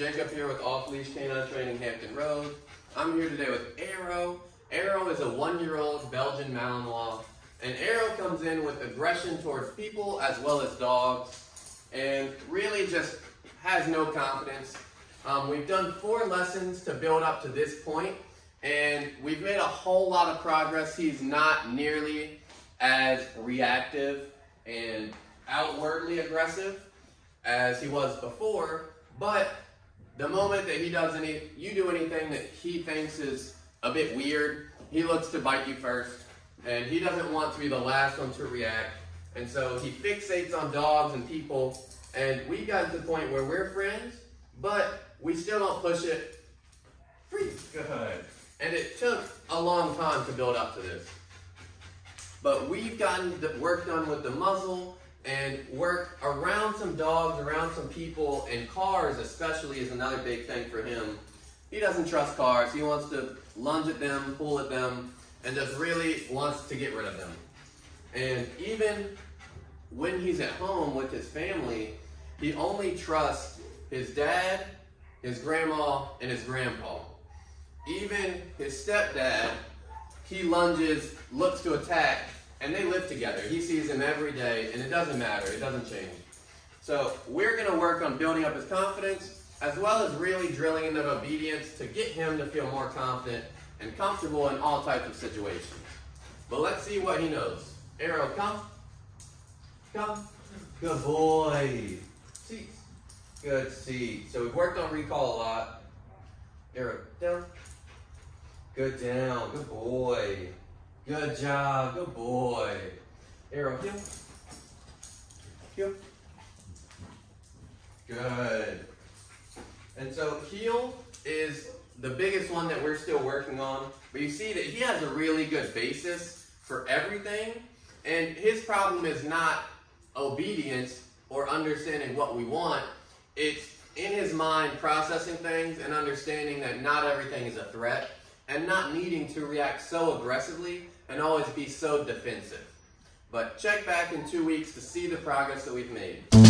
Jacob here with Off Leash K9 Training Hampton Road. I'm here today with Arrow. Arrow is a one-year-old Belgian Malinois, and Arrow comes in with aggression towards people as well as dogs, and really just has no confidence. Um, we've done four lessons to build up to this point, and we've made a whole lot of progress. He's not nearly as reactive and outwardly aggressive as he was before, but the moment that he does any, you do anything that he thinks is a bit weird, he looks to bite you first, and he doesn't want to be the last one to react. And so he fixates on dogs and people, and we got to the point where we're friends, but we still don't push it. Free. Good. And it took a long time to build up to this. But we've gotten the work done with the muzzle, and work around some dogs, around some people, and cars especially is another big thing for him. He doesn't trust cars. He wants to lunge at them, pull at them, and just really wants to get rid of them. And even when he's at home with his family, he only trusts his dad, his grandma, and his grandpa. Even his stepdad, he lunges, looks to attack, and they live together. He sees him every day, and it doesn't matter. It doesn't change. So we're going to work on building up his confidence, as well as really drilling into obedience to get him to feel more confident and comfortable in all types of situations. But let's see what he knows. Arrow, come. Come. Good boy. Seat. Good seat. So we've worked on recall a lot. Arrow, down. Good down. Good boy. Good job. Good boy. Arrow, heel. Heel. Good. And so heel is the biggest one that we're still working on. But you see that he has a really good basis for everything. And his problem is not obedience or understanding what we want. It's in his mind processing things and understanding that not everything is a threat and not needing to react so aggressively and always be so defensive. But check back in two weeks to see the progress that we've made.